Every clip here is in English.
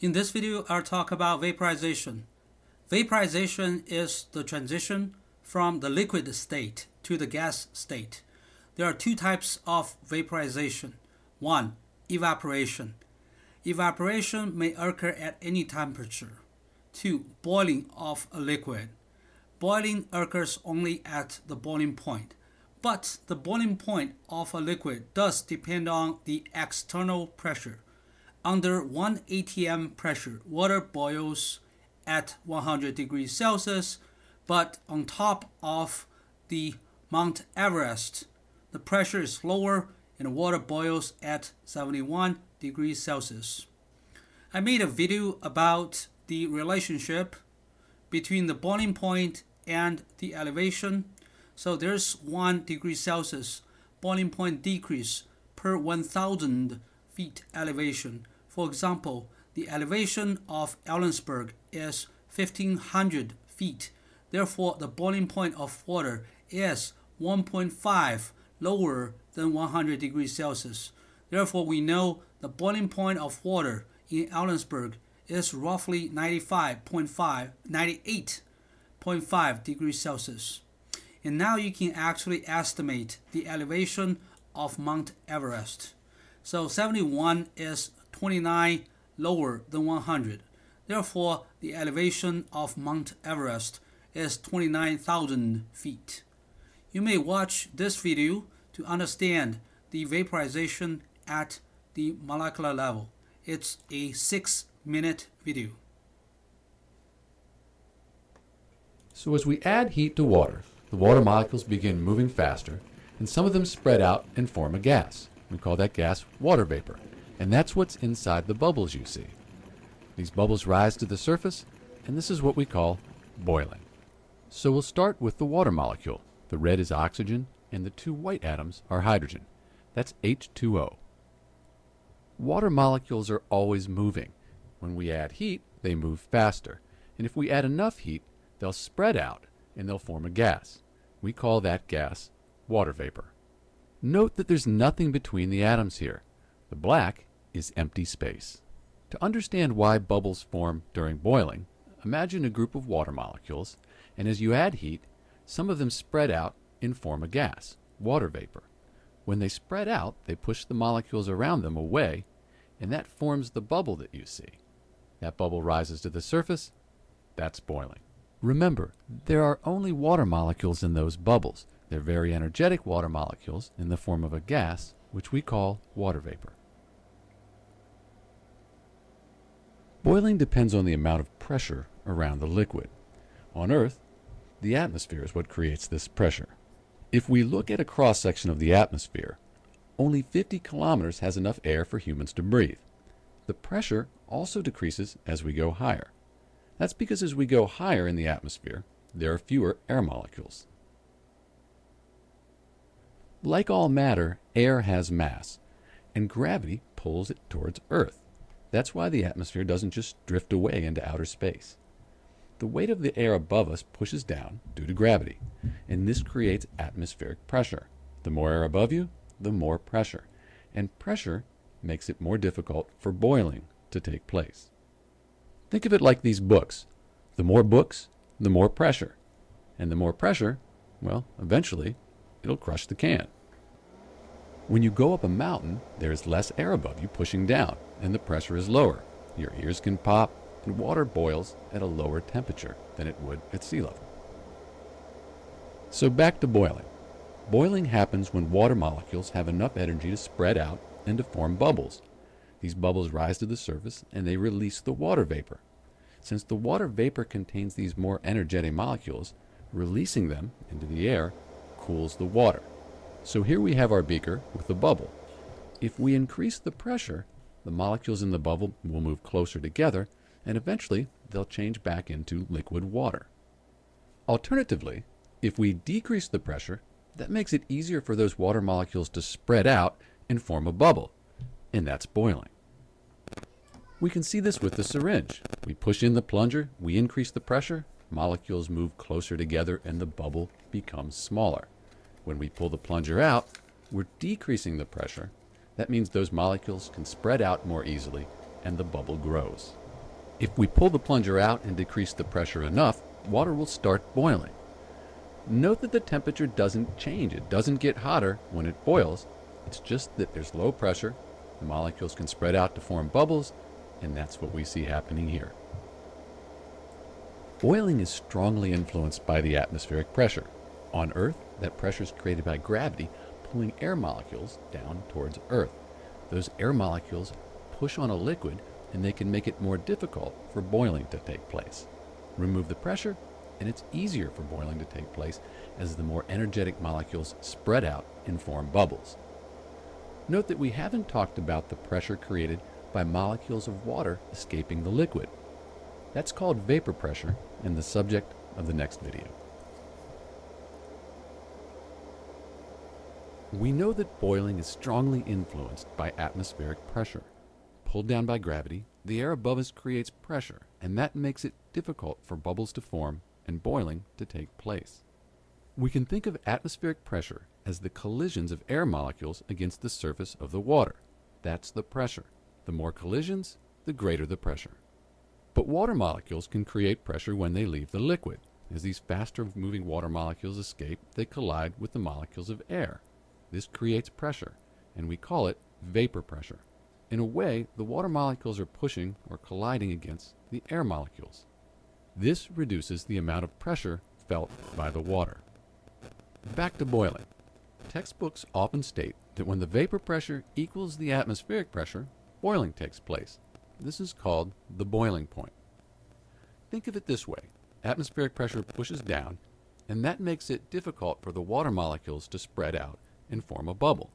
In this video, I'll talk about vaporization. Vaporization is the transition from the liquid state to the gas state. There are two types of vaporization. One, evaporation. Evaporation may occur at any temperature. Two, boiling of a liquid. Boiling occurs only at the boiling point, but the boiling point of a liquid does depend on the external pressure. Under 1 atm pressure, water boils at 100 degrees Celsius, but on top of the Mount Everest, the pressure is lower and water boils at 71 degrees Celsius. I made a video about the relationship between the boiling point and the elevation. So there's 1 degree Celsius boiling point decrease per 1000 feet elevation for example, the elevation of Ellensburg is 1500 feet. Therefore, the boiling point of water is 1.5 lower than 100 degrees Celsius. Therefore, we know the boiling point of water in Ellensburg is roughly 95.5, 98.5 degrees Celsius. And now you can actually estimate the elevation of Mount Everest. So 71 is 29 lower than 100. Therefore, the elevation of Mount Everest is 29,000 feet. You may watch this video to understand the vaporization at the molecular level. It's a 6 minute video. So as we add heat to water, the water molecules begin moving faster, and some of them spread out and form a gas. We call that gas water vapor. And that's what's inside the bubbles you see. These bubbles rise to the surface, and this is what we call boiling. So we'll start with the water molecule. The red is oxygen, and the two white atoms are hydrogen. That's H2O. Water molecules are always moving. When we add heat, they move faster. And if we add enough heat, they'll spread out and they'll form a gas. We call that gas water vapor. Note that there's nothing between the atoms here. The black is empty space. To understand why bubbles form during boiling, imagine a group of water molecules, and as you add heat, some of them spread out and form a gas, water vapor. When they spread out, they push the molecules around them away, and that forms the bubble that you see. That bubble rises to the surface, that's boiling. Remember, there are only water molecules in those bubbles. They're very energetic water molecules in the form of a gas, which we call water vapor. Boiling depends on the amount of pressure around the liquid. On Earth, the atmosphere is what creates this pressure. If we look at a cross section of the atmosphere, only 50 kilometers has enough air for humans to breathe. The pressure also decreases as we go higher. That's because as we go higher in the atmosphere, there are fewer air molecules. Like all matter, air has mass, and gravity pulls it towards Earth. That's why the atmosphere doesn't just drift away into outer space. The weight of the air above us pushes down due to gravity, and this creates atmospheric pressure. The more air above you, the more pressure, and pressure makes it more difficult for boiling to take place. Think of it like these books. The more books, the more pressure. And the more pressure, well, eventually, it'll crush the can. When you go up a mountain, there is less air above you pushing down, and the pressure is lower. Your ears can pop, and water boils at a lower temperature than it would at sea level. So back to boiling. Boiling happens when water molecules have enough energy to spread out and to form bubbles. These bubbles rise to the surface and they release the water vapor. Since the water vapor contains these more energetic molecules, releasing them into the air cools the water. So here we have our beaker with the bubble. If we increase the pressure, the molecules in the bubble will move closer together and eventually they'll change back into liquid water. Alternatively, if we decrease the pressure, that makes it easier for those water molecules to spread out and form a bubble, and that's boiling. We can see this with the syringe. We push in the plunger, we increase the pressure, molecules move closer together and the bubble becomes smaller. When we pull the plunger out, we're decreasing the pressure. That means those molecules can spread out more easily and the bubble grows. If we pull the plunger out and decrease the pressure enough, water will start boiling. Note that the temperature doesn't change. It doesn't get hotter when it boils. It's just that there's low pressure, the molecules can spread out to form bubbles, and that's what we see happening here. Boiling is strongly influenced by the atmospheric pressure. On Earth, that pressure is created by gravity pulling air molecules down towards Earth. Those air molecules push on a liquid and they can make it more difficult for boiling to take place. Remove the pressure, and it's easier for boiling to take place as the more energetic molecules spread out and form bubbles. Note that we haven't talked about the pressure created by molecules of water escaping the liquid. That's called vapor pressure and the subject of the next video. We know that boiling is strongly influenced by atmospheric pressure. Pulled down by gravity, the air above us creates pressure, and that makes it difficult for bubbles to form and boiling to take place. We can think of atmospheric pressure as the collisions of air molecules against the surface of the water. That's the pressure. The more collisions, the greater the pressure. But water molecules can create pressure when they leave the liquid. As these faster moving water molecules escape, they collide with the molecules of air. This creates pressure, and we call it vapor pressure. In a way, the water molecules are pushing or colliding against the air molecules. This reduces the amount of pressure felt by the water. Back to boiling. Textbooks often state that when the vapor pressure equals the atmospheric pressure, boiling takes place. This is called the boiling point. Think of it this way atmospheric pressure pushes down, and that makes it difficult for the water molecules to spread out and form a bubble.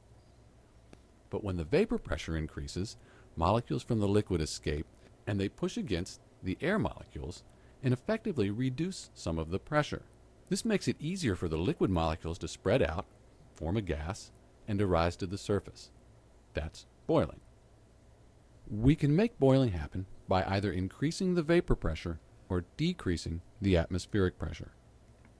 But when the vapor pressure increases, molecules from the liquid escape and they push against the air molecules and effectively reduce some of the pressure. This makes it easier for the liquid molecules to spread out, form a gas, and to rise to the surface. That's boiling. We can make boiling happen by either increasing the vapor pressure or decreasing the atmospheric pressure.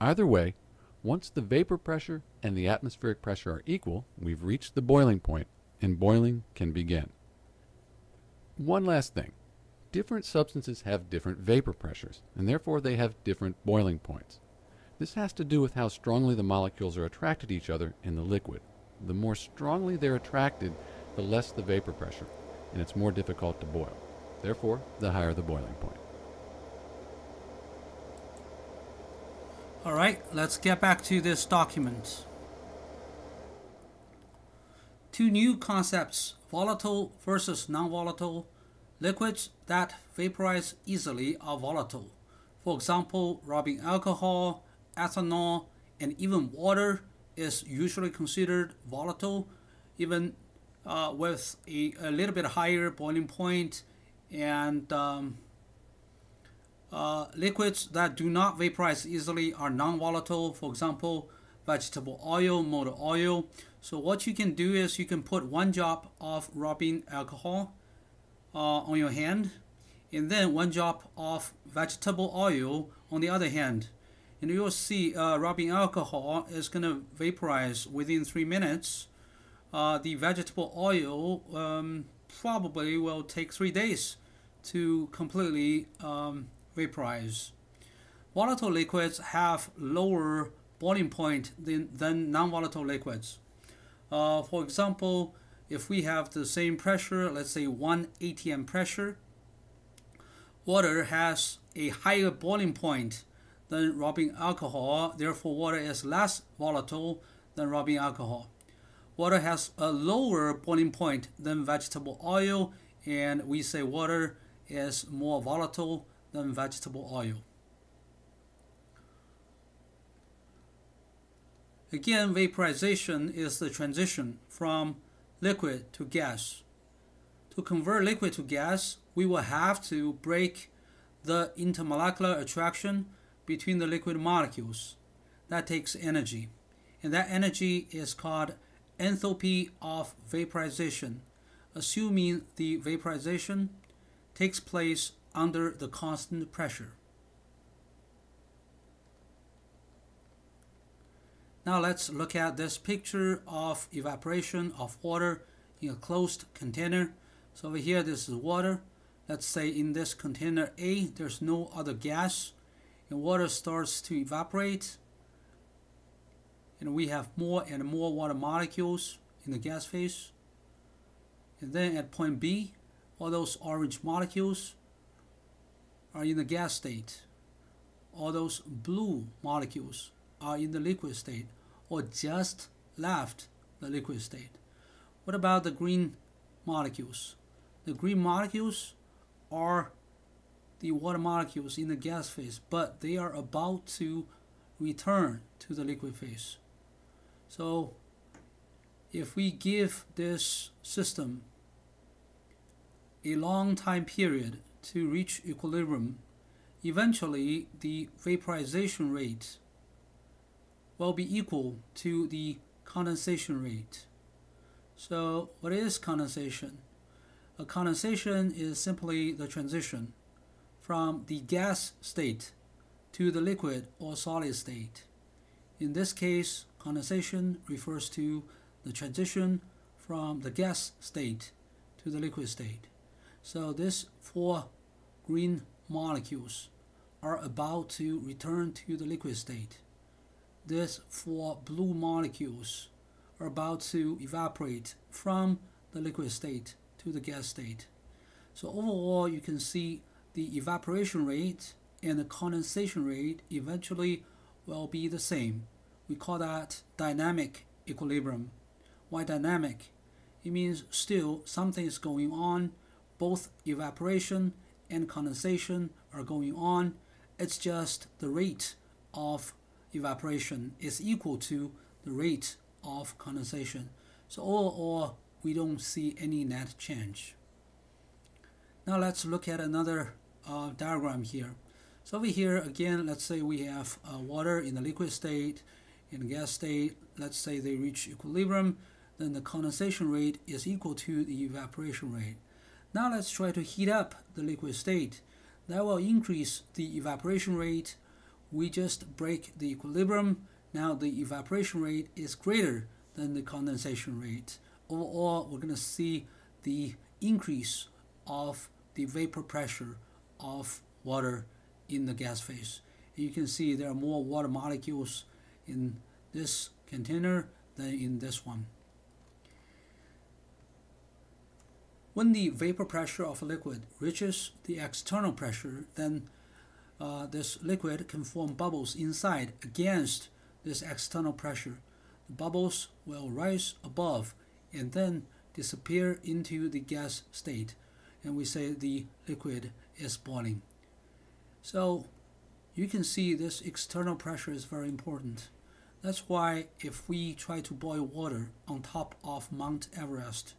Either way, once the vapor pressure and the atmospheric pressure are equal, we've reached the boiling point and boiling can begin. One last thing. Different substances have different vapor pressures, and therefore they have different boiling points. This has to do with how strongly the molecules are attracted to each other in the liquid. The more strongly they're attracted, the less the vapor pressure, and it's more difficult to boil. Therefore, the higher the boiling point. All right, let's get back to this document. Two new concepts volatile versus non volatile Liquids that vaporize easily are volatile. For example, rubbing alcohol, ethanol, and even water is usually considered volatile, even uh, with a, a, little bit higher boiling. And um, uh, liquids that do not vaporize easily are non volatile. For example, vegetable oil, motor oil. So, what you can do is you can put one drop of rubbing alcohol uh, on your hand, and then one drop of vegetable oil on the other hand. And you'll see uh, rubbing alcohol is going to vaporize within three minutes. Uh, the vegetable oil um, probably will take three days to completely um, vaporize. Volatile liquids have lower boiling point than, than non-volatile liquids. Uh, for example, if we have the same pressure, let's say 1 atm pressure, water has a higher boiling point than rubbing alcohol, therefore water is less volatile than rubbing alcohol. Water has a lower boiling point than vegetable oil, and we say water is more volatile than vegetable oil. Again, vaporization is the transition from liquid to gas. To convert liquid to gas, we will have to break the intermolecular attraction between the liquid molecules. That takes energy, and that energy is called enthalpy of vaporization, assuming the vaporization takes place under the constant pressure. Now let's look at this picture of evaporation of water in a closed container. So over here, this is water. let's say in this container A, there's no other gas, and water starts to evaporate, and we have more and more water molecules in the gas phase. And then at point B, all those orange molecules are in the gas state. All those blue molecules are in the liquid state or just left the liquid state. What about the green molecules? The green molecules are the water molecules in the gas phase, but they are about to return to the liquid phase. So if we give this system a long time period to reach equilibrium, eventually the vaporization rate will be equal to the condensation rate. So what is condensation? A condensation is simply the transition from the gas state to the liquid or solid state. In this case, condensation refers to the transition from the gas state to the liquid state. So these four green molecules are about to return to the liquid state. These four blue molecules are about to evaporate from the liquid state to the gas state. So overall, you can see the evaporation rate and the condensation rate eventually will be the same. We call that dynamic equilibrium. Why dynamic? It means still something is going on both evaporation and condensation are going on. It's just the rate of evaporation is equal to the rate of condensation. So all we don't see any net change. Now let's look at another uh, diagram here. So over here again, let's say we have uh, water in the liquid state, in the gas state. Let's say they reach equilibrium, then the condensation rate is equal to the evaporation rate. Now let's try to heat up the liquid state. That will increase the evaporation rate. We just break the equilibrium. Now the evaporation rate is greater than the condensation rate. Overall, we're going to see the increase of the vapor pressure of water in the gas phase. And you can see there are more water molecules in this container than in this one. When the vapor pressure of a liquid reaches the external pressure, then uh, this liquid can form bubbles inside against this external pressure. The bubbles will rise above and then disappear into the gas state, and we say the liquid is boiling. So you can see this external pressure is very important. That's why if we try to boil water on top of Mount Everest,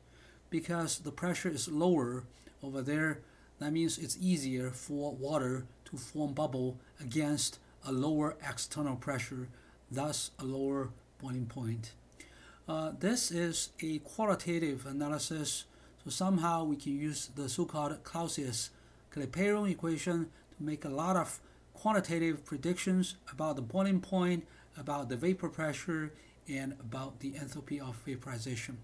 because the pressure is lower over there, that means it's easier for water to form bubble against a lower external pressure, thus a lower boiling point. Uh, this is a qualitative analysis, so somehow we can use the so-called Clausius-Clapeyron equation to make a lot of quantitative predictions about the boiling point, about the vapor pressure, and about the enthalpy of vaporization.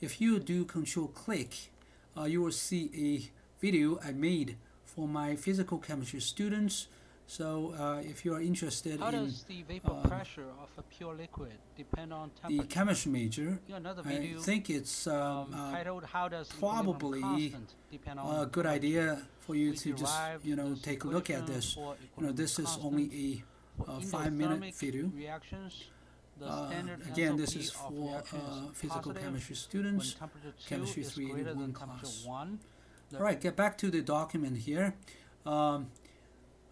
If you do control click, uh, you will see a video I made for my physical chemistry students. So uh, if you are interested How in does the vapor uh, pressure of a pure liquid depend on temperature? the chemistry major, I think it's um, um, uh, titled "How does probably a good idea for you to just you know take a look at this. You know, this is only a, a five minute video. reactions. Uh, standard again, this is for uh, physical chemistry students. Chemistry is 381 class. temperature one. The All right, get back to the document here. Um,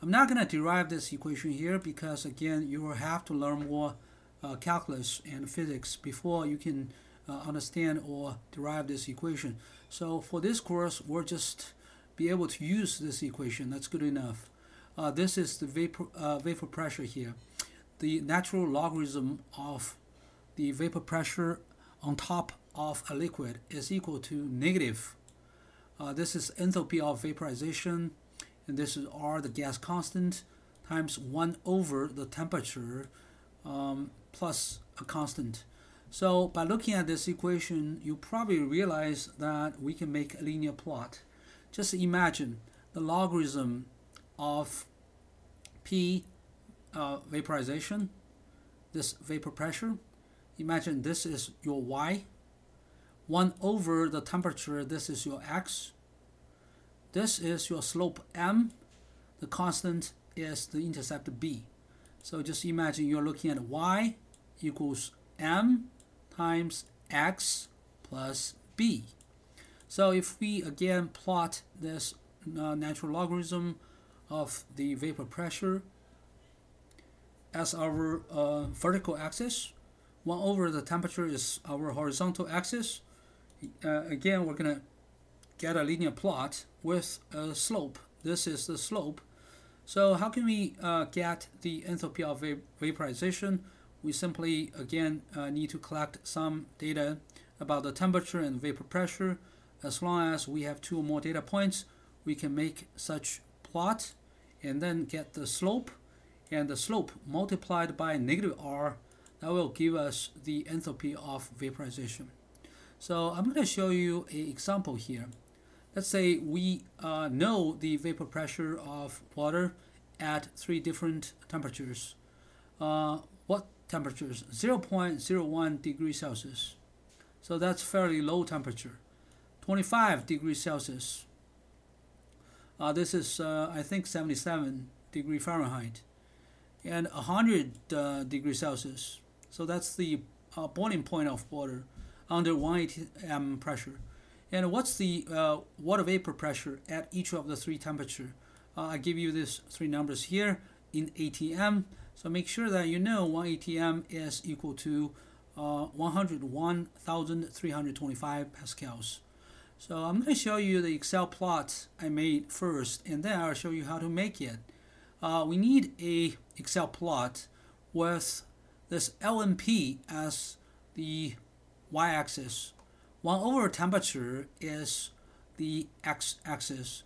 I'm not going to derive this equation here because, again, you will have to learn more uh, calculus and physics before you can uh, understand or derive this equation. So for this course, we'll just be able to use this equation. That's good enough. Uh, this is the vapor, uh, vapor pressure here. The natural logarithm of the vapor pressure on top of a liquid is equal to negative uh, this is enthalpy of vaporization, and this is R, the gas constant, times 1 over the temperature um, plus a constant. So by looking at this equation, you probably realize that we can make a linear plot. just imagine the logarithm of P uh, vaporization, this vapor pressure. Imagine this is your Y. 1 over the temperature, this is your X. This is your slope M. The constant is the intercept B. So just imagine you're looking at Y equals M times X plus B. So if we again plot this uh, natural logarithm of the vapor pressure as our uh, vertical axis, 1 over the temperature is our horizontal axis. Uh, again, we're going to get a linear plot with a slope. This is the slope. So how can we uh, get the enthalpy of vaporization? We simply, again, uh, need to collect some data about the temperature and vapor pressure. As long as we have two or more data points, we can make such plot and then get the slope and the slope multiplied by negative r that will give us the enthalpy of vaporization. So I'm going to show you an example here. Let's say we uh, know the vapor pressure of water at three different temperatures. Uh, what temperatures? 0.01 degrees Celsius. So that's fairly low temperature. 25 degrees Celsius. Uh, this is, uh, I think, 77 degree Fahrenheit. And 100 uh, degrees Celsius. So that's the uh, boiling point of water under 1 atm pressure. And what's the uh, water vapor pressure at each of the three temperature? Uh, I give you these three numbers here in atm. So make sure that you know 1 atm is equal to uh, 101,325 pascals. So I'm going to show you the Excel plot I made first, and then I'll show you how to make it. Uh, we need a Excel plot with this LMP as the y-axis. 1 over temperature is the x-axis.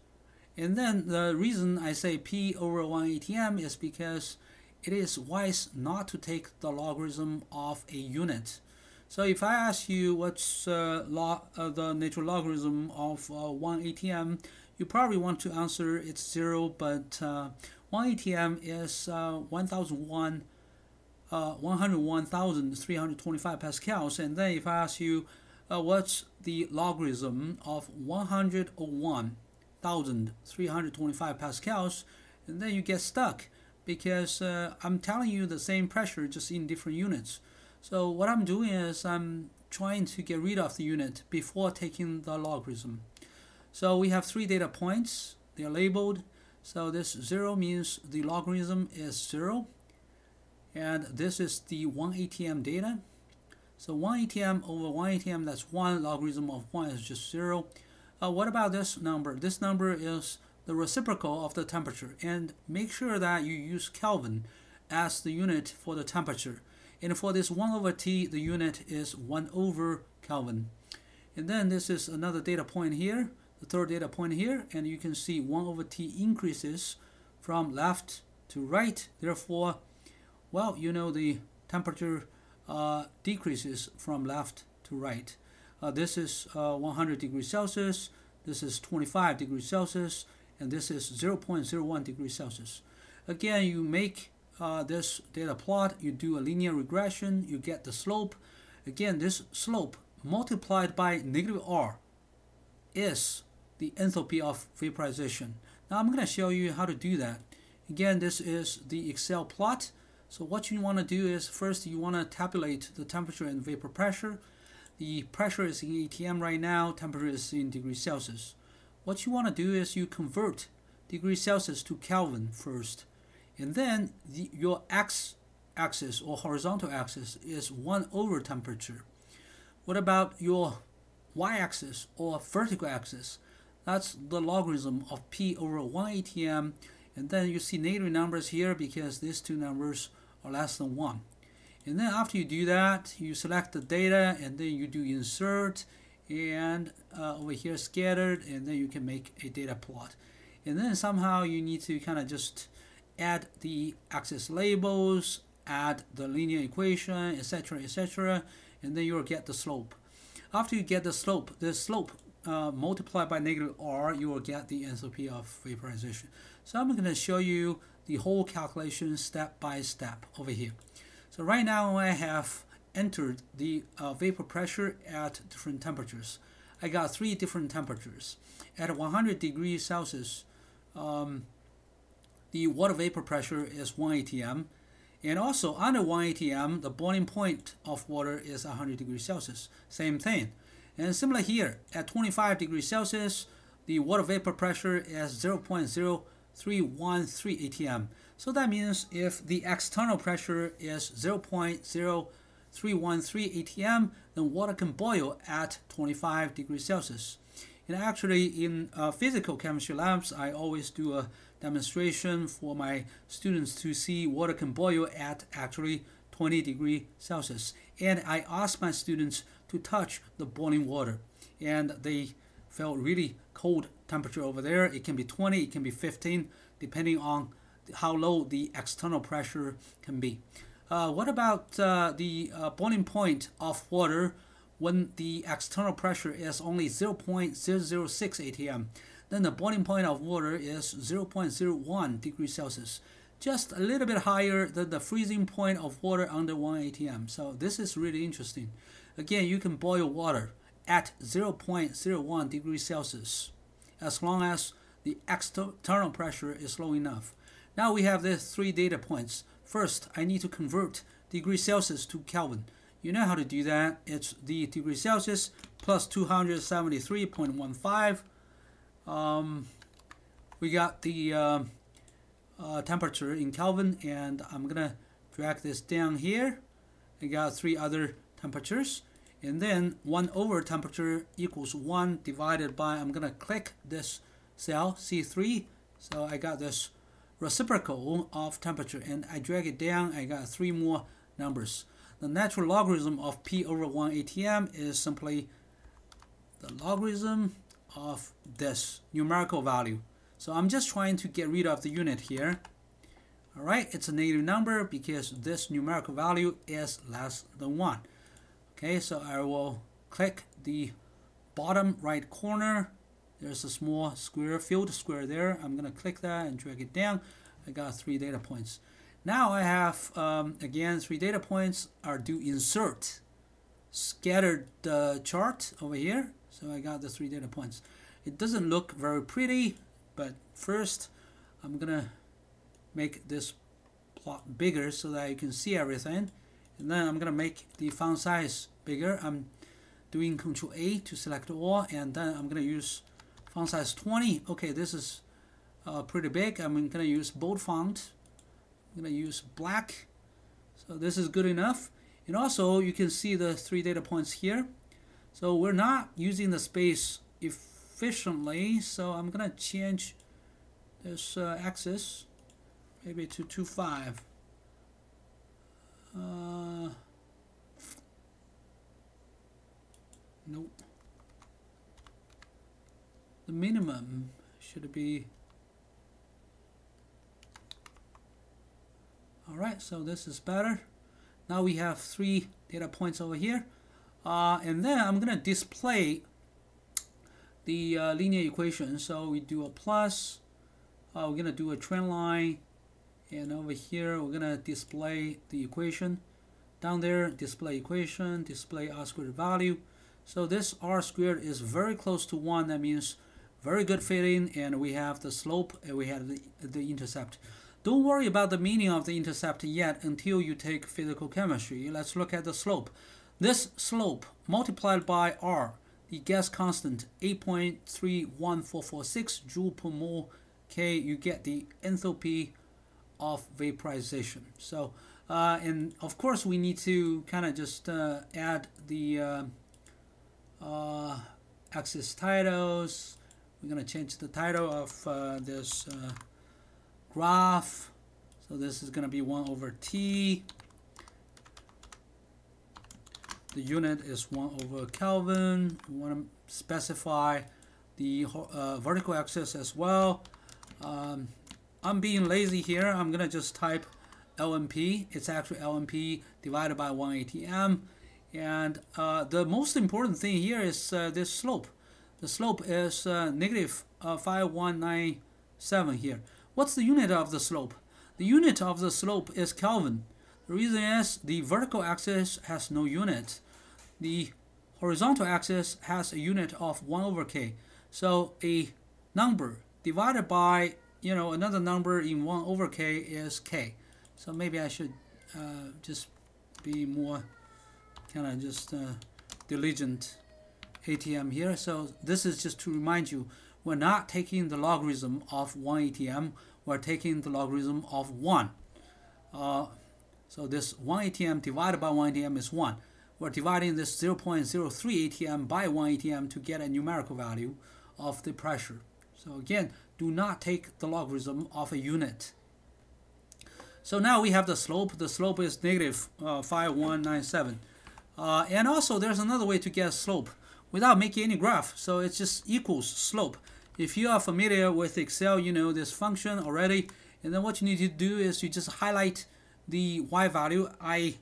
And then the reason I say P over 1 ATM is because it is wise not to take the logarithm of a unit. So if I ask you what's uh, log, uh, the natural logarithm of uh, 1 ATM, you probably want to answer it's 0, but uh, 1 ATM is uh, 1001, uh, 101,325 pascals. And then if I ask you what's the logarithm of 101,325 pascals, and then you get stuck because uh, I'm telling you the same pressure just in different units. So what I'm doing is I'm trying to get rid of the unit before taking the logarithm. So we have three data points. They are labeled. So this 0 means the logarithm is 0. And this is the 1 ATM data. So 1 ATM over 1 ATM, that's 1 logarithm of 1 is just 0. Uh, what about this number? This number is the reciprocal of the temperature and make sure that you use Kelvin as the unit for the temperature. And for this 1 over T, the unit is 1 over Kelvin. And then this is another data point here, the third data point here, and you can see 1 over T increases from left to right. Therefore, well, you know the temperature uh, decreases from left to right. Uh, this is uh, 100 degrees Celsius, this is 25 degrees Celsius, and this is 0.01 degrees Celsius. Again, you make uh, this data plot, you do a linear regression, you get the slope. Again, this slope multiplied by negative r is the enthalpy of vaporization. Now I'm going to show you how to do that. Again, this is the Excel plot. So what you want to do is first you want to tabulate the temperature and vapor pressure. The pressure is in ATM right now, temperature is in degrees Celsius. What you want to do is you convert degrees Celsius to Kelvin first. And then the, your x-axis or horizontal axis is 1 over temperature. What about your y-axis or vertical axis? That's the logarithm of p over 1 ATM. And then you see negative numbers here because these two numbers are less than 1. And then after you do that, you select the data and then you do insert and uh, over here scattered and then you can make a data plot. And then somehow you need to kind of just add the axis labels, add the linear equation, etc., etc., and then you'll get the slope. After you get the slope, the slope uh, multiplied by negative R, you will get the enthalpy of vaporization. So I'm going to show you the whole calculation step by step over here. So right now I have entered the uh, vapor pressure at different temperatures. I got three different temperatures. At 100 degrees Celsius, um, the water vapor pressure is 1 atm. And also under 1 atm, the boiling point of water is 100 degrees Celsius. Same thing. And similar here, at 25 degrees Celsius, the water vapor pressure is 0.0313 atm. So that means if the external pressure is 0.0313 atm, then water can boil at 25 degrees Celsius. And actually, in uh, physical chemistry labs, I always do a demonstration for my students to see water can boil at actually 20 degrees Celsius. And I ask my students to touch the boiling water. And they felt really cold temperature over there. It can be 20, it can be 15, depending on how low the external pressure can be. Uh, what about uh, the uh, boiling point of water when the external pressure is only 0.006 atm? Then the boiling point of water is 0.01 degrees Celsius, just a little bit higher than the freezing point of water under 1 atm. So this is really interesting. Again, you can boil water at 0.01 degrees Celsius as long as the external pressure is low enough. Now we have these three data points. First, I need to convert degrees Celsius to Kelvin. You know how to do that. It's the degrees Celsius plus 273.15. Um, we got the uh, uh, temperature in Kelvin, and I'm gonna drag this down here. I got three other temperatures and then 1 over temperature equals 1 divided by I'm gonna click this cell C3 so I got this reciprocal of temperature and I drag it down I got three more numbers. The natural logarithm of P over 1 ATM is simply the logarithm of this numerical value. So I'm just trying to get rid of the unit here. Alright it's a negative number because this numerical value is less than 1 Okay, so I will click the bottom right corner. There's a small square, field square there. I'm going to click that and drag it down. I got three data points. Now I have, um, again, three data points are do insert scattered uh, chart over here. So I got the three data points. It doesn't look very pretty, but first I'm going to make this plot bigger so that you can see everything. And then I'm going to make the font size bigger. I'm doing Control A to select all, and then I'm going to use font size 20. Okay, this is uh, pretty big. I'm going to use bold font. I'm going to use black. So this is good enough. And also, you can see the three data points here. So we're not using the space efficiently. So I'm going to change this uh, axis maybe to 2.5. Uh, Nope. The minimum should be Alright, so this is better. Now we have three data points over here. Uh, and then I'm going to display the uh, linear equation. So we do a plus, uh, we're going to do a trend line, and over here we're going to display the equation. Down there, display equation, display R squared value. So this r squared is very close to 1. That means very good fitting and we have the slope and we have the, the intercept. Don't worry about the meaning of the intercept yet until you take physical chemistry. Let's look at the slope. This slope multiplied by r, the gas constant 8.31446 joule per mole K, you get the enthalpy of vaporization. So, uh, and of course we need to kind of just uh, add the uh, uh, axis titles. We're going to change the title of uh, this uh, graph. So this is going to be 1 over t. The unit is 1 over Kelvin. We want to specify the uh, vertical axis as well. Um, I'm being lazy here. I'm going to just type LMP. It's actually LMP divided by 1 ATM. And uh, the most important thing here is uh, this slope. The slope is uh, negative uh, 5197 here. What's the unit of the slope? The unit of the slope is Kelvin. The reason is the vertical axis has no unit. The horizontal axis has a unit of 1 over k. So a number divided by you know another number in 1 over k is k. So maybe I should uh, just be more kind of just uh, diligent ATM here. So this is just to remind you, we're not taking the logarithm of 1 ATM, we're taking the logarithm of 1. Uh, so this 1 ATM divided by 1 ATM is 1. We're dividing this 0.03 ATM by 1 ATM to get a numerical value of the pressure. So again, do not take the logarithm of a unit. So now we have the slope. The slope is negative, uh, 5197. Uh, and also there's another way to get slope without making any graph. So it just equals slope. If you are familiar with Excel, you know this function already. And then what you need to do is you just highlight the y value. I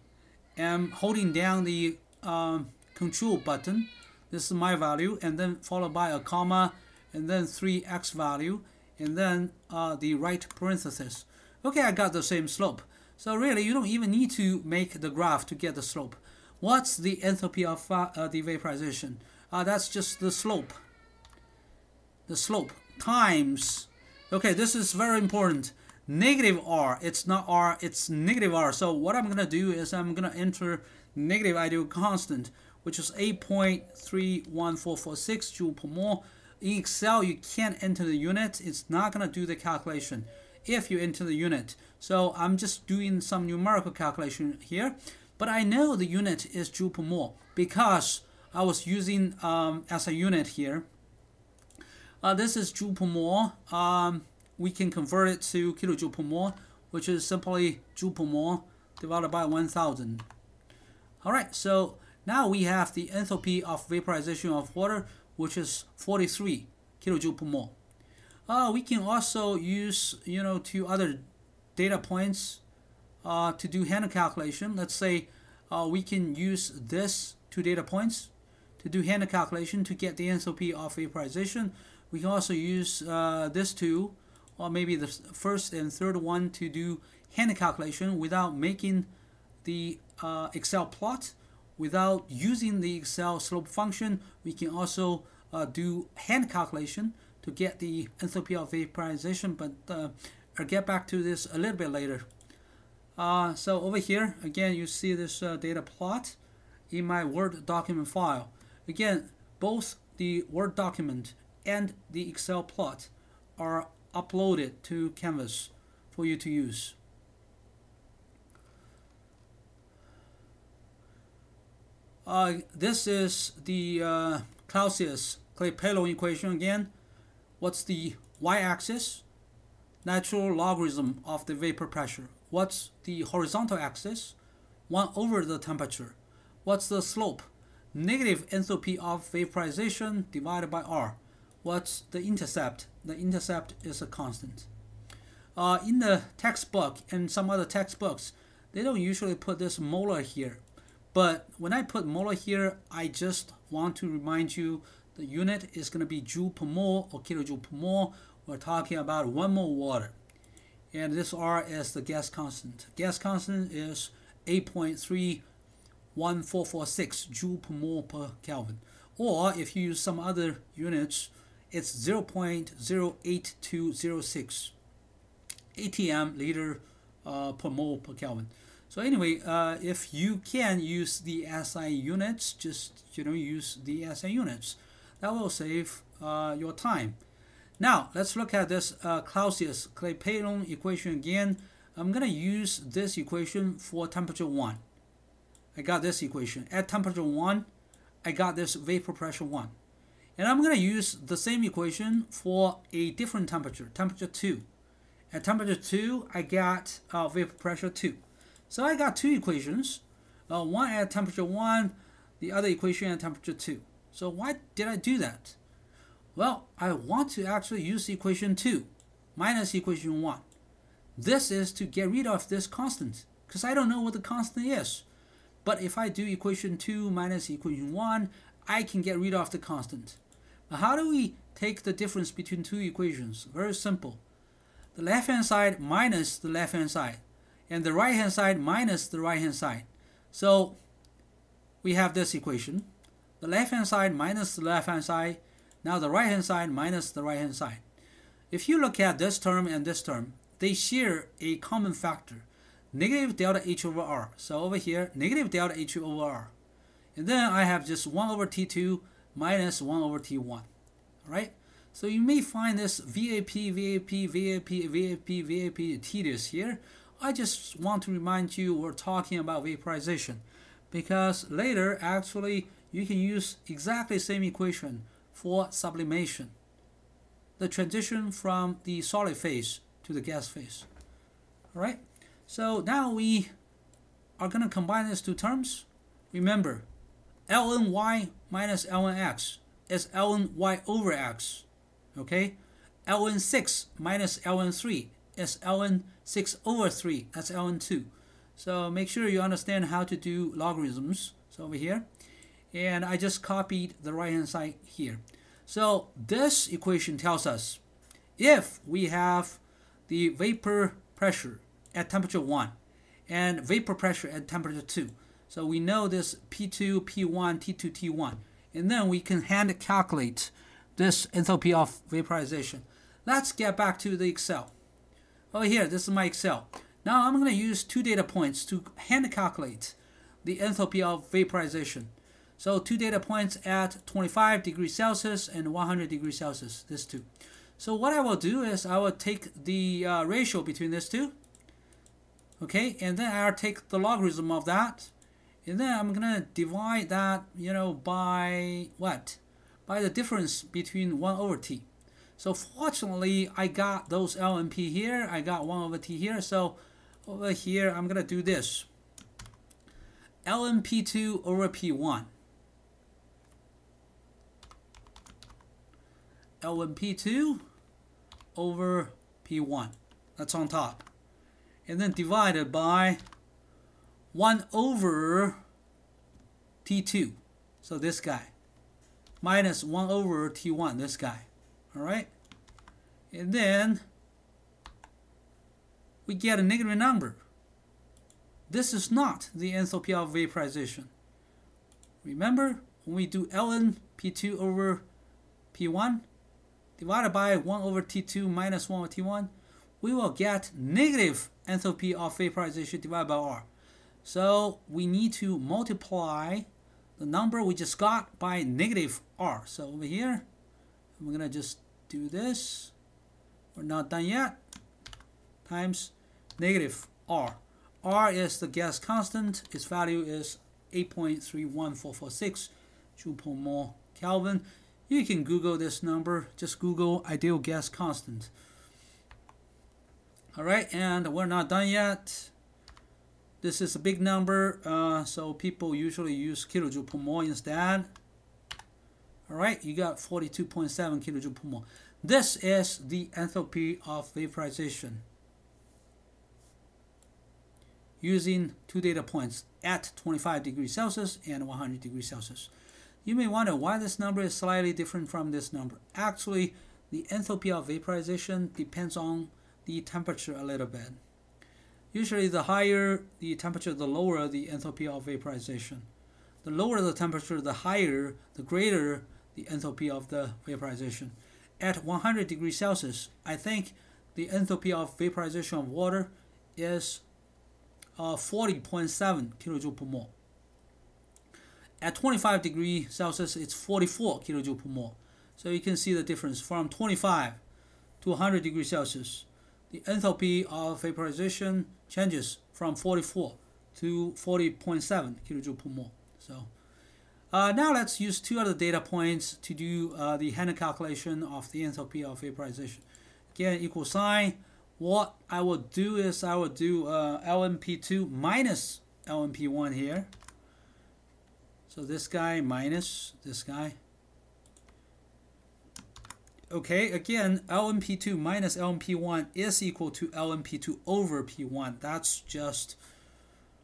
am holding down the um, control button. This is my value. And then followed by a comma. And then 3x value. And then uh, the right parenthesis. Okay, I got the same slope. So really, you don't even need to make the graph to get the slope. What's the enthalpy of uh, the vaporization? Uh, that's just the slope. The slope times, okay, this is very important. Negative r, it's not r, it's negative r. So what I'm going to do is I'm going to enter negative ideal constant, which is 8.31446 joule per mole. In Excel, you can't enter the unit. It's not going to do the calculation if you enter the unit. So I'm just doing some numerical calculation here. But I know the unit is joule per mole because I was using um, as a unit here. Uh, this is joule per mole. Um, we can convert it to kilojoule per mole, which is simply joule per mole divided by 1000. All right, so now we have the enthalpy of vaporization of water, which is 43 kilojoule per mole. Uh, we can also use, you know, two other data points uh, to do hand calculation. Let's say uh, we can use this two data points to do hand calculation to get the enthalpy of vaporization. We can also use uh, this two or maybe the first and third one to do hand calculation without making the uh, Excel plot. Without using the Excel slope function, we can also uh, do hand calculation to get the enthalpy of vaporization, but uh, I'll get back to this a little bit later. Uh, so over here, again, you see this uh, data plot in my Word document file. Again, both the Word document and the Excel plot are uploaded to Canvas for you to use. Uh, this is the uh, Clausius-Clapeyron equation again. What's the y-axis? Natural logarithm of the vapor pressure. What's the horizontal axis? 1 over the temperature. What's the slope? Negative enthalpy of vaporization divided by R. What's the intercept? The intercept is a constant. Uh, in the textbook and some other textbooks, they don't usually put this molar here. But when I put molar here, I just want to remind you the unit is going to be joule per mole or kilojoule per mole. We're talking about one mole water. And this R is the gas constant. Gas constant is 8.31446 joule per mole per Kelvin. Or if you use some other units, it's 0.08206 ATM liter uh, per mole per Kelvin. So anyway, uh, if you can use the SI units, just you know use the SI units. That will save uh, your time. Now, let's look at this uh, Clausius-Clapeyron equation again. I'm going to use this equation for temperature 1. I got this equation. At temperature 1, I got this vapor pressure 1. And I'm going to use the same equation for a different temperature, temperature 2. At temperature 2, I got uh, vapor pressure 2. So I got two equations, uh, one at temperature 1, the other equation at temperature 2. So why did I do that? Well, I want to actually use equation 2 minus equation 1. This is to get rid of this constant because I don't know what the constant is. But if I do equation 2 minus equation 1, I can get rid of the constant. How do we take the difference between two equations? Very simple. The left hand side minus the left hand side, and the right hand side minus the right hand side. So we have this equation. The left hand side minus the left hand side. Now the right hand side minus the right hand side. If you look at this term and this term, they share a common factor, negative delta h over r. So over here, negative delta h over r. And then I have just 1 over t2 minus 1 over t1. All right? So you may find this VAP, VAP, VAP, VAP, VAP tedious here. I just want to remind you we're talking about vaporization because later actually you can use exactly same equation for sublimation. The transition from the solid phase to the gas phase. All right. So now we are going to combine these two terms. Remember, lny minus lnx is lny over x. Okay. ln6 minus ln3 is ln6 over 3. That's ln2. So make sure you understand how to do logarithms. So over here. And I just copied the right hand side here. So this equation tells us if we have the vapor pressure at temperature 1 and vapor pressure at temperature 2. So we know this P2, P1, T2, T1. And then we can hand calculate this enthalpy of vaporization. Let's get back to the Excel. Oh here, this is my Excel. Now I'm going to use two data points to hand calculate the enthalpy of vaporization. So two data points at 25 degrees Celsius and 100 degrees Celsius, this two. So what I will do is I will take the uh, ratio between these two. Okay, and then I'll take the logarithm of that. And then I'm to divide that, you know, by what? By the difference between 1 over t. So fortunately, I got those lnP here. I got 1 over t here. So over here, I'm to do this. lnP2 over P1. L1P2 over P1. That's on top. And then divided by 1 over T2. So this guy. Minus 1 over T1, this guy. Alright? And then we get a negative number. This is not the enthalpy of vaporization. Remember, when we do ln P2 over P1, divided by 1 over T2 minus 1 over T1, we will get negative enthalpy of vaporization divided by R. So we need to multiply the number we just got by negative R. So over here, we're going to just do this. We're not done yet. Times negative R. R is the gas constant. Its value is 8.31446 joule per mole Kelvin. You can Google this number. Just Google ideal gas constant. All right, and we're not done yet. This is a big number, uh, so people usually use kilojoule per mole instead. All right, you got 42.7 kilojoule per mole. This is the enthalpy of vaporization using two data points at 25 degrees Celsius and 100 degrees Celsius. You may wonder why this number is slightly different from this number. Actually, the enthalpy of vaporization depends on the temperature a little bit. Usually the higher the temperature, the lower the enthalpy of vaporization. The lower the temperature, the higher, the greater the enthalpy of the vaporization. At 100 degrees Celsius, I think the enthalpy of vaporization of water is uh, 40.7 kilojoule per mole. At 25 degrees Celsius, it's 44 kilojoule per mole. So you can see the difference from 25 to 100 degrees Celsius. The enthalpy of vaporization changes from 44 to 40.7 kilojoule per mole. So uh, now let's use two other data points to do uh, the hand calculation of the enthalpy of vaporization. Again, equal sign. What I will do is I will do uh, lnP2 minus lnP1 here. So this guy minus this guy. Okay, again, lnP2 minus lnP1 is equal to lnP2 over P1. That's just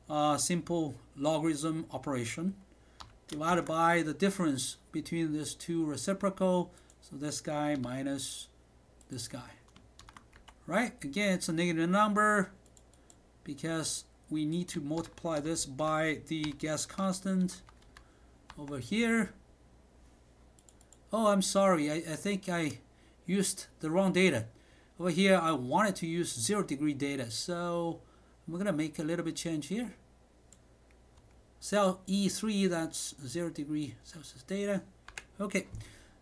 a simple logarithm operation. divided by the difference between these two reciprocal. So this guy minus this guy. Right? Again, it's a negative number because we need to multiply this by the gas constant over here. Oh, I'm sorry. I, I think I used the wrong data. Over here, I wanted to use zero degree data. So I'm going to make a little bit change here. Cell E3, that's zero degree Celsius data. Okay.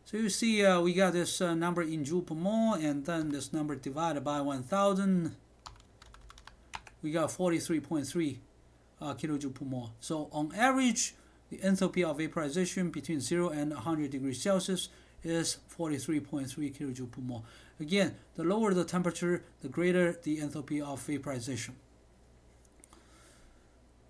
So you see uh, we got this uh, number in joule per mole and then this number divided by 1000 we got 43.3 uh, kilojoule per mole. So on average, the enthalpy of vaporization between 0 and 100 degrees Celsius is 43.3 kilojoule per mole. Again, the lower the temperature, the greater the enthalpy of vaporization.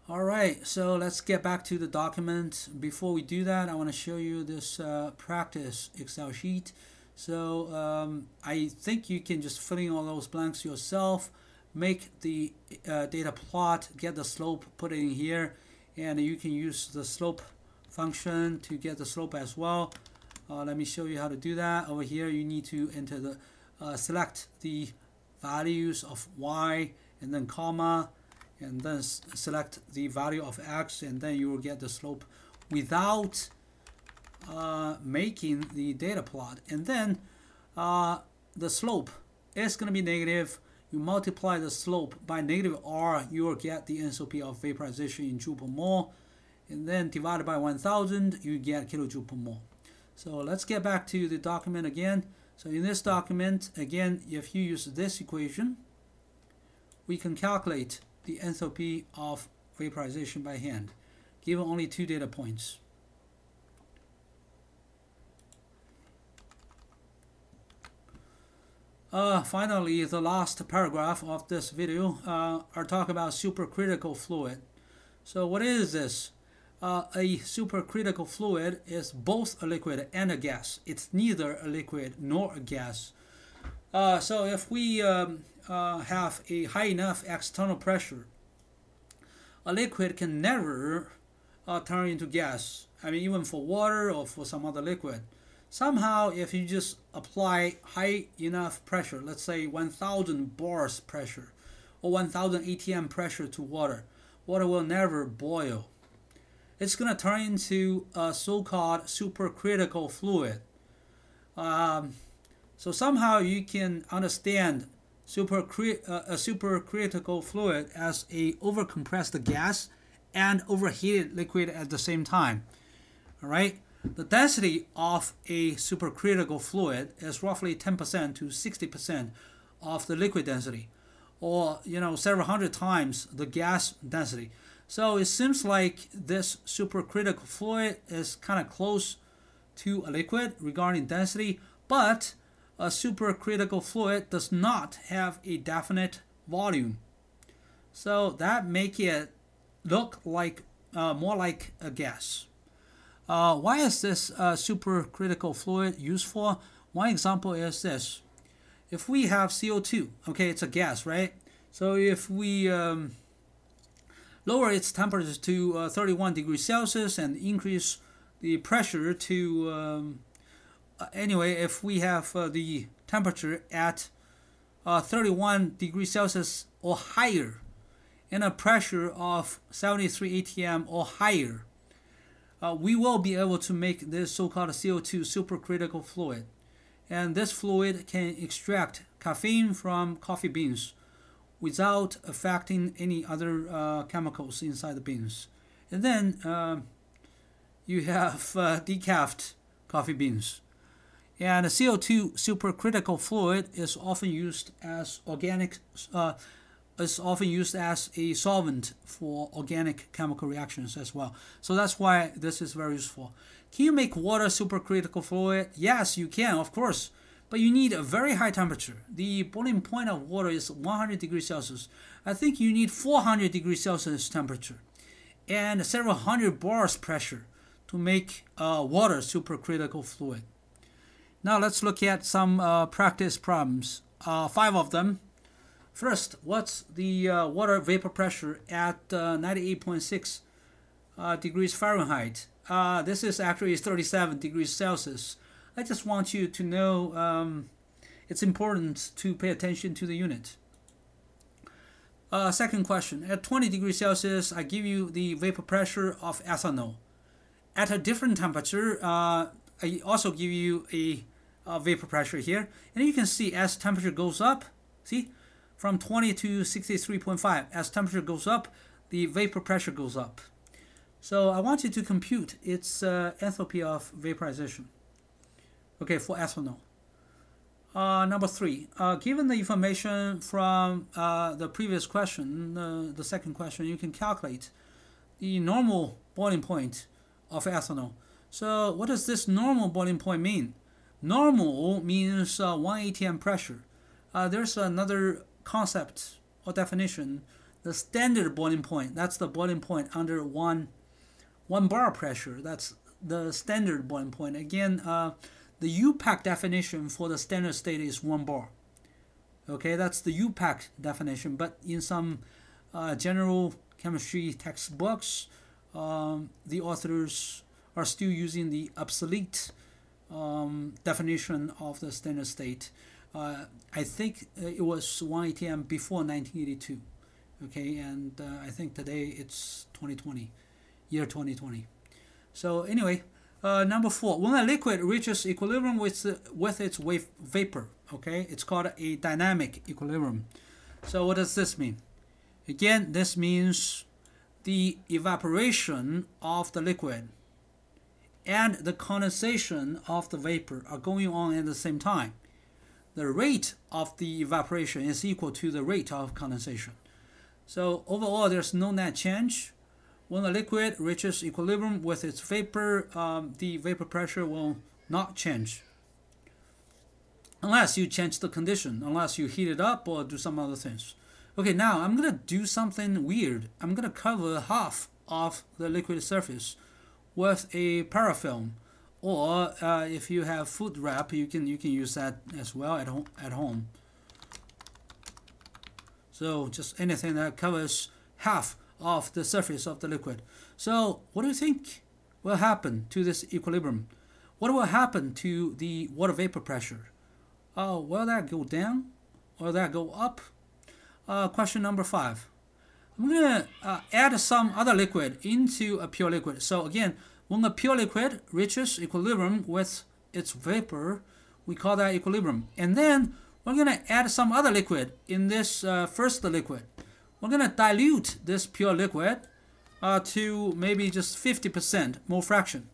All right, so let's get back to the document. Before we do that, I want to show you this uh, practice Excel sheet. So um, I think you can just fill in all those blanks yourself make the uh, data plot, get the slope, put it in here, and you can use the slope function to get the slope as well. Uh, let me show you how to do that. Over here, you need to enter the uh, select the values of y and then comma, and then select the value of x, and then you will get the slope without uh, making the data plot. And then uh, the slope is going to be negative you multiply the slope by negative r, you will get the enthalpy of vaporization in joule per mole. And then divided by 1000, you get kilojoule per mole. So let's get back to the document again. So in this document, again, if you use this equation, we can calculate the enthalpy of vaporization by hand, given only two data points. Uh, finally, the last paragraph of this video uh, are talk about supercritical fluid. So what is this? Uh, a supercritical fluid is both a liquid and a gas. It's neither a liquid nor a gas. Uh, so if we um, uh, have a high enough external pressure, a liquid can never uh, turn into gas. I mean, even for water or for some other liquid somehow if you just apply high enough pressure let's say 1000 bars pressure or 1000 atm pressure to water water will never boil. It's going to turn into a so-called supercritical fluid. Um, so somehow you can understand super uh, a supercritical fluid as a overcompressed gas and overheated liquid at the same time. All right the density of a supercritical fluid is roughly 10% to 60% of the liquid density, or you know several hundred times the gas density. So it seems like this supercritical fluid is kind of close to a liquid regarding density, but a supercritical fluid does not have a definite volume. So that make it look like uh, more like a gas. Uh, why is this uh, supercritical fluid useful? One example is this. If we have CO2, okay, it's a gas, right? So if we um, lower its temperature to uh, 31 degrees Celsius and increase the pressure to, um, uh, anyway, if we have uh, the temperature at uh, 31 degrees Celsius or higher and a pressure of 73 atm or higher, uh, we will be able to make this so-called CO2 supercritical fluid. And this fluid can extract caffeine from coffee beans without affecting any other uh, chemicals inside the beans. And then uh, you have uh, decaf coffee beans. And the CO2 supercritical fluid is often used as organic uh, is often used as a solvent for organic chemical reactions as well. So that's why this is very useful. Can you make water supercritical fluid? Yes, you can, of course. But you need a very high temperature. The boiling point of water is 100 degrees Celsius. I think you need 400 degrees Celsius temperature and several hundred bars pressure to make uh, water supercritical fluid. Now let's look at some uh, practice problems. Uh, five of them First, what's the uh, water vapor pressure at uh, 98.6 uh, degrees Fahrenheit. Uh, this is actually 37 degrees Celsius. I just want you to know um, it's important to pay attention to the unit. Uh, second question. At 20 degrees Celsius, I give you the vapor pressure of ethanol. At a different temperature, uh, I also give you a, a vapor pressure here. And you can see as temperature goes up, see, from 20 to 63.5, as temperature goes up, the vapor pressure goes up. So I want you to compute its uh, enthalpy of vaporization. Okay, for ethanol. Uh, number three, uh, given the information from uh, the previous question, the second question, you can calculate the normal boiling point of ethanol. So what does this normal boiling point mean? Normal means uh, 1 atm pressure. Uh, there's another concept or definition, the standard boiling point. That's the boiling point under one, one bar pressure. That's the standard boiling point. Again, uh, the IUPAC definition for the standard state is one bar. Okay, that's the IUPAC definition, but in some uh, general chemistry textbooks, um, the authors are still using the obsolete um, definition of the standard state. Uh, I think uh, it was 1 ATM before 1982. Okay, and uh, I think today it's 2020, year 2020. So anyway, uh, number four, when a liquid reaches equilibrium with, with its wave vapor, okay, it's called a dynamic equilibrium. So what does this mean? Again, this means the evaporation of the liquid and the condensation of the vapor are going on at the same time. The rate of the evaporation is equal to the rate of condensation. So overall, there's no net change when a liquid reaches equilibrium with its vapor, um, the vapor pressure will not change. Unless you change the condition, unless you heat it up or do some other things. Okay, now I'm going to do something weird. I'm going to cover half of the liquid surface with a parafilm. Or uh, if you have food wrap, you can you can use that as well at home. At home. So just anything that covers half of the surface of the liquid. So what do you think will happen to this equilibrium? What will happen to the water vapor pressure? Oh, will that go down? Or that go up? Uh, question number five. I'm to uh, add some other liquid into a pure liquid. So again, when a pure liquid reaches equilibrium with its vapor, we call that equilibrium. And then we're going to add some other liquid in this uh, first liquid we're going to dilute this pure liquid uh, to maybe just 50% mole fraction.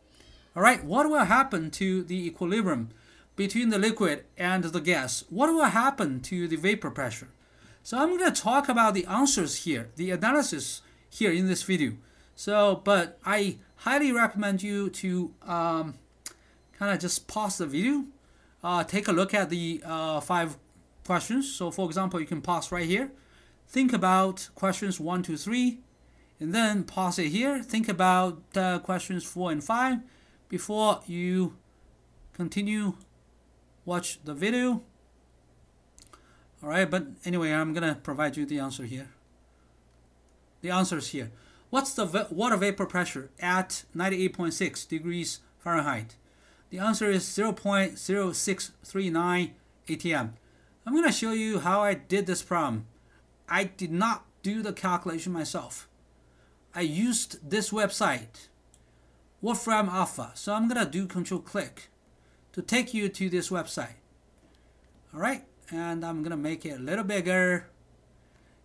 All right, what will happen to the equilibrium between the liquid and the gas? What will happen to the vapor pressure? So I'm going to talk about the answers here, the analysis here in this video. So, but I highly recommend you to um, kind of just pause the video, uh, take a look at the uh, five questions. So, for example, you can pause right here think about questions one, two, three, and then pause it here. Think about uh, questions 4 and 5 before you continue watch the video. Alright but anyway I'm gonna provide you the answer here. The answer is here what's the water vapor pressure at 98.6 degrees Fahrenheit the answer is 0.0639 atm I'm gonna show you how I did this problem I did not do the calculation myself. I used this website, Wolfram Alpha. So I'm gonna do control click to take you to this website. All right, and I'm gonna make it a little bigger.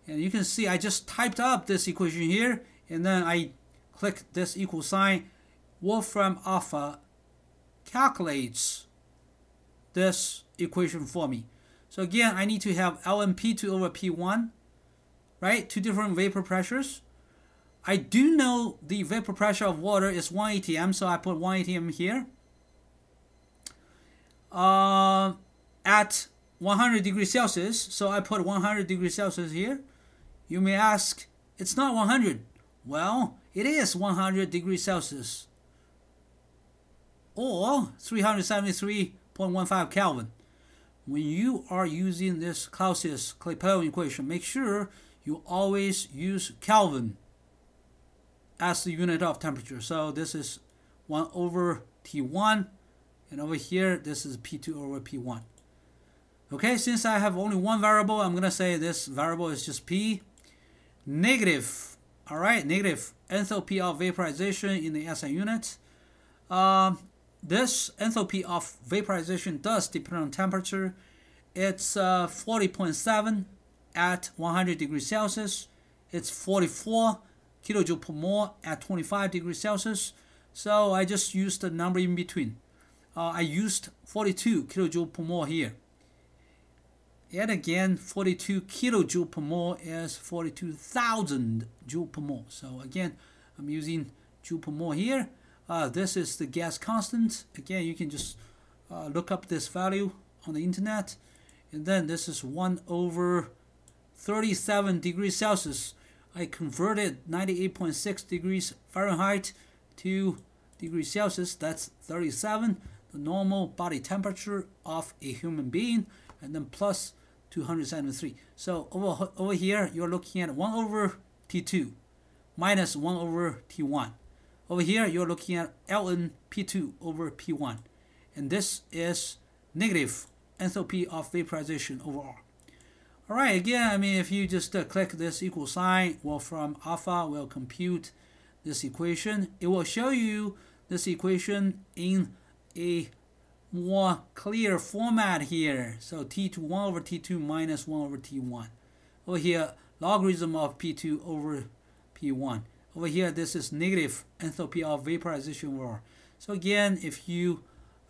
And you can see I just typed up this equation here, and then I click this equal sign. Wolfram Alpha calculates this equation for me. So again, I need to have lnP2 over P1 right? Two different vapor pressures. I do know the vapor pressure of water is 1 atm, so I put 1 atm here. Uh, at 100 degrees Celsius, so I put 100 degrees Celsius here. You may ask, it's not 100. Well, it is 100 degrees Celsius or 373.15 Kelvin. When you are using this Clausius-Clapeyron equation, make sure you always use Kelvin. as the unit of temperature. So this is 1 over T1, and over here, this is P2 over P1. Okay, since I have only one variable, I'm going to say this variable is just P. Negative, all right, negative enthalpy of vaporization in the SI unit. Um, this enthalpy of vaporization does depend on temperature. It's uh, 40.7 at 100 degrees Celsius. It's 44 kilojoule per mole at 25 degrees Celsius. So I just used the number in between. Uh, I used 42 kilojoule per mole here. And again, 42 kilojoule per mole is 42,000 joule per mole. So again, I'm using joule per mole here. Uh, this is the gas constant. Again, you can just uh, look up this value on the internet. And then this is 1 over 37 degrees Celsius. I converted 98.6 degrees Fahrenheit to degrees Celsius. That's 37, the normal body temperature of a human being, and then plus 273. So over, over here, you're looking at 1 over T2 minus 1 over T1. Over here, you're looking at ln P2 over P1. And this is negative enthalpy of vaporization over R. All right, again, I mean, if you just uh, click this equal sign, Wolfram alpha we'll compute this equation. It will show you this equation in a more clear format here. So T2 1 over T2 minus 1 over T1. Over here, logarithm of P2 over P1. Over here, this is negative enthalpy of vaporization over So again, if you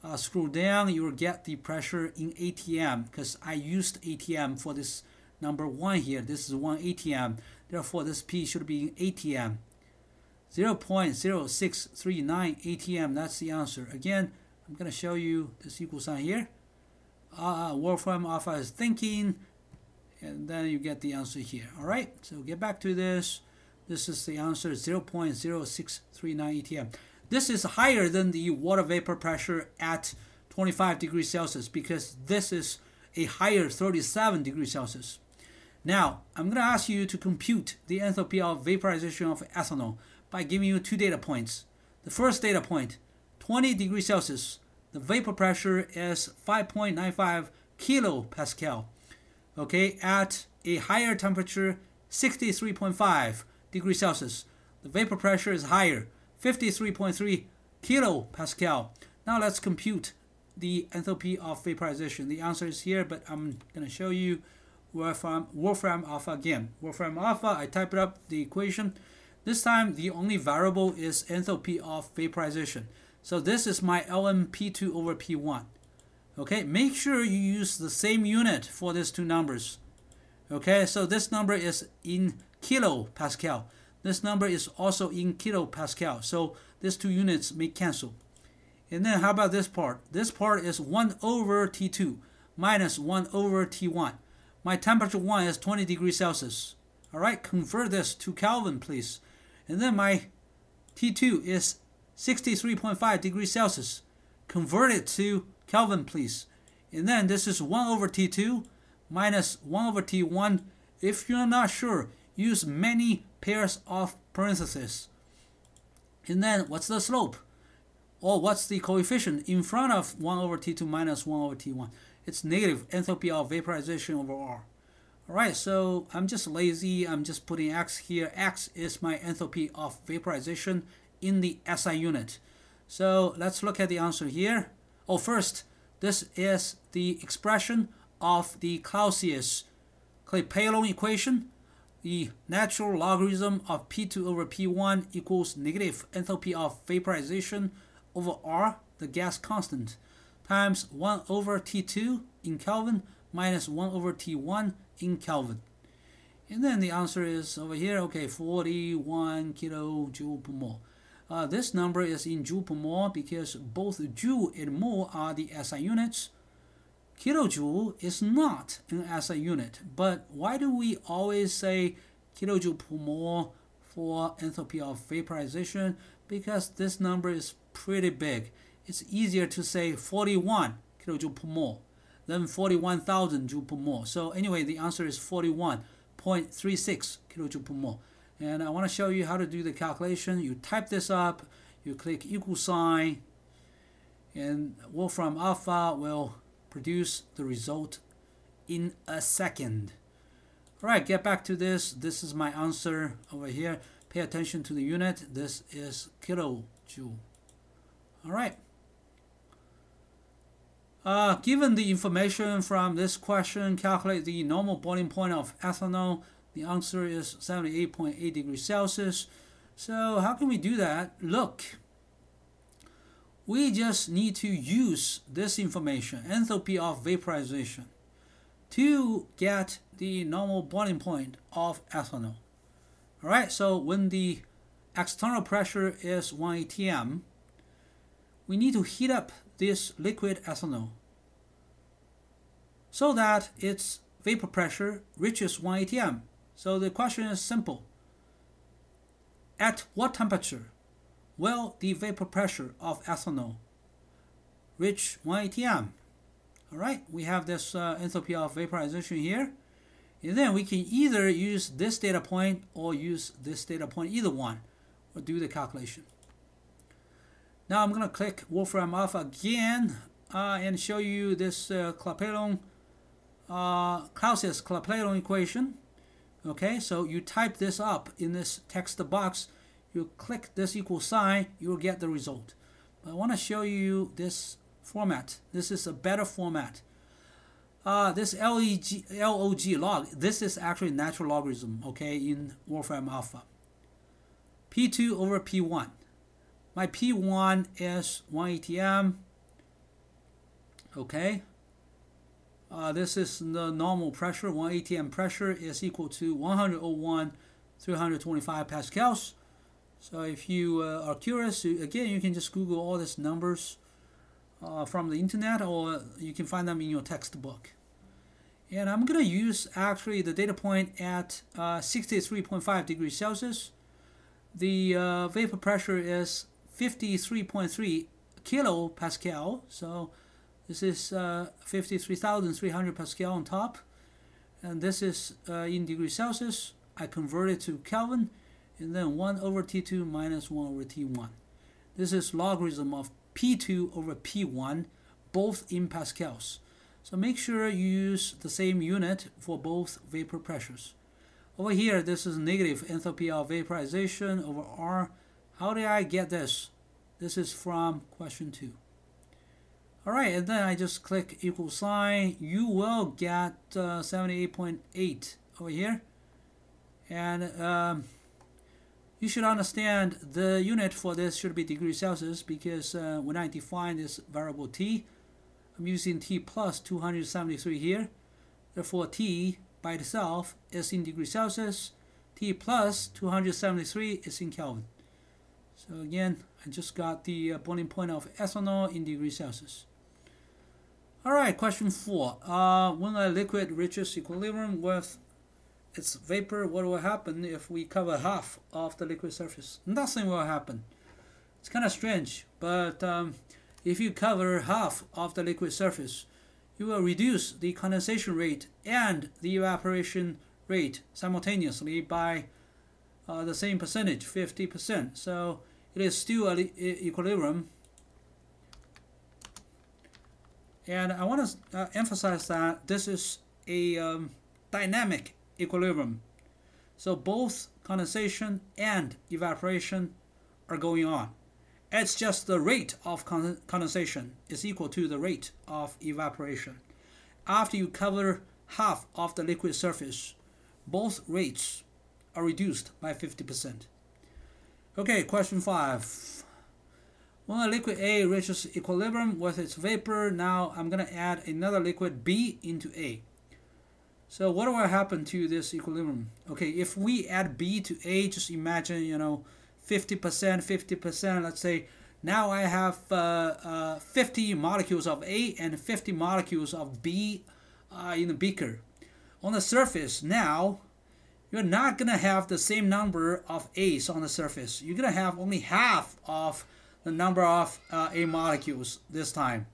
uh, scroll down, you will get the pressure in ATM because I used ATM for this number 1 here. This is 1 ATM. Therefore, this P should be in ATM. 0.0639 ATM, that's the answer. Again, I'm going to show you this equal sign here. Uh, Wolfram alpha is thinking, and then you get the answer here. All right, so get back to this. This is the answer 0.0639 ATM. This is higher than the water vapor pressure at 25 degrees Celsius because this is a higher 37 degrees Celsius. Now, I'm going to ask you to compute the enthalpy of vaporization of ethanol by giving you two data points. The first data point, 20 degrees Celsius, the vapor pressure is 5.95 kilopascal. Okay, at a higher temperature, 63.5 degrees Celsius, the vapor pressure is higher, 53.3 kilopascal. Now let's compute the enthalpy of vaporization. The answer is here, but I'm going to show you Wolfram, Wolfram alpha again. Wolfram alpha, I type it up the equation. This time the only variable is enthalpy of vaporization. So this is my lnP2 over P1. Okay, make sure you use the same unit for these two numbers. Okay, so this number is in kilopascal. This number is also in kilopascal. So these two units may cancel. And then how about this part? This part is 1 over T2 minus 1 over T1. My temperature 1 is 20 degrees Celsius. All right, convert this to Kelvin, please. And then my T2 is 63.5 degrees Celsius. Convert it to Kelvin, please. And then this is 1 over T2 minus 1 over T1. If you're not sure, use many pairs of parentheses. And then what's the slope? Or what's the coefficient in front of 1 over T2 minus 1 over T1? It's negative enthalpy of vaporization over R. Alright, so I'm just lazy. I'm just putting X here. X is my enthalpy of vaporization in the SI unit. So let's look at the answer here. Oh, first, this is the expression of the Clausius Clapeyron equation. The natural logarithm of P2 over P1 equals negative enthalpy of vaporization over R, the gas constant, times 1 over T2 in Kelvin minus 1 over T1 in Kelvin. And then the answer is over here, okay, 41 kilojoule per mole. Uh, this number is in joule per mole because both joule and mole are the SI units. Kilojoule is not an SI unit, but why do we always say kilojoule per mole for enthalpy of vaporization? Because this number is pretty big. It's easier to say 41 kilojoule per mole than 41,000 joule per mole. So anyway, the answer is 41.36 kilojoule per mole. And I want to show you how to do the calculation. You type this up, you click equal sign, and Wolfram Alpha will produce the result in a second. All right, get back to this. This is my answer over here. Pay attention to the unit. This is kilojoule. All right. Uh, given the information from this question, calculate the normal boiling point of ethanol. The answer is 78.8 degrees Celsius. So how can we do that? Look, we just need to use this information, enthalpy of vaporization, to get the normal boiling point of ethanol. All right, so when the external pressure is 1 atm, we need to heat up this liquid ethanol so that its vapor pressure reaches 1 atm. So the question is simple. At what temperature will the vapor pressure of ethanol reach 1 atm? All right, we have this uh, enthalpy of vaporization here. And then we can either use this data point or use this data point, either one, or do the calculation. Now I'm going to click Wolfram Alpha again uh, and show you this uh, Clapeyron, uh, Clausius Clapeyron equation. Okay, so you type this up in this text box, you click this equal sign, you will get the result. But I want to show you this format. This is a better format. Uh, this LEG, LOG log, this is actually natural logarithm, okay, in Wolfram Alpha. P2 over P1. My P1 is 1 ATM. Okay. Uh, this is the normal pressure. 1 ATM pressure is equal to 101 325 pascals. So if you uh, are curious, again, you can just Google all these numbers uh, from the internet or you can find them in your textbook. And I'm going to use actually the data point at 63.5 uh, degrees Celsius. The uh, vapor pressure is 53.3 kilo pascal. So this is uh, 53,300 pascal on top. And this is uh, in degrees Celsius. I convert it to Kelvin. And then 1 over T2 minus 1 over T1. This is logarithm of P2 over P1, both in pascals. So make sure you use the same unit for both vapor pressures. Over here, this is negative enthalpy of vaporization over R. How did I get this? This is from question 2. Alright, and then I just click equal sign. You will get uh, 78.8 over here. And um, you should understand the unit for this should be degrees Celsius because uh, when I define this variable t, I'm using t plus 273 here. Therefore, t by itself is in degrees Celsius. T plus 273 is in Kelvin. So again, I just got the uh, boiling point of ethanol in degrees Celsius. All right, question four. Uh, when a liquid reaches equilibrium with its vapor, what will happen if we cover half of the liquid surface? Nothing will happen. It's kind of strange, but um, if you cover half of the liquid surface, you will reduce the condensation rate and the evaporation rate simultaneously by uh, the same percentage, 50%. So it is still an equilibrium. And I want to uh, emphasize that this is a um, dynamic equilibrium. So both condensation and evaporation are going on. It's just the rate of condensation is equal to the rate of evaporation. After you cover half of the liquid surface, both rates are reduced by 50%. Okay, question 5. When a liquid A reaches equilibrium with its vapor, now I'm going to add another liquid B into A. So what will happen to this equilibrium? Okay, if we add B to A, just imagine, you know, 50%, 50%, let's say now I have uh, uh, 50 molecules of A and 50 molecules of B uh, in the beaker. On the surface, now you're not going to have the same number of A's on the surface. You're going to have only half of the number of uh, A molecules this time.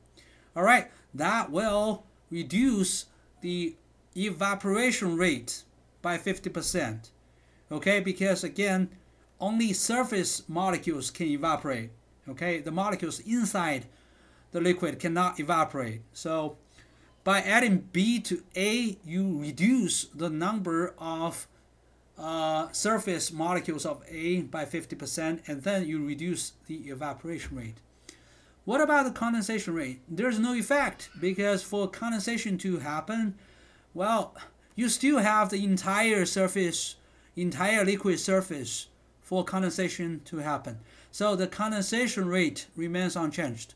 All right, that will reduce the evaporation rate by 50%. Okay, because again, only surface molecules can evaporate. Okay, the molecules inside the liquid cannot evaporate. So by adding B to A, you reduce the number of uh, surface molecules of A by 50%, and then you reduce the evaporation rate. What about the condensation rate? There's no effect because for condensation to happen, well, you still have the entire surface, entire liquid surface for condensation to happen. So the condensation rate remains unchanged.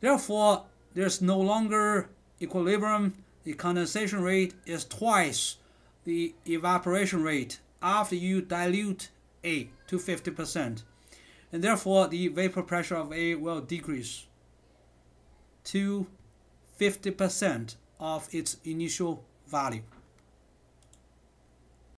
Therefore, there's no longer equilibrium. The condensation rate is twice the evaporation rate after you dilute A to 50%. And therefore, the vapor pressure of A will decrease to 50% of its initial value.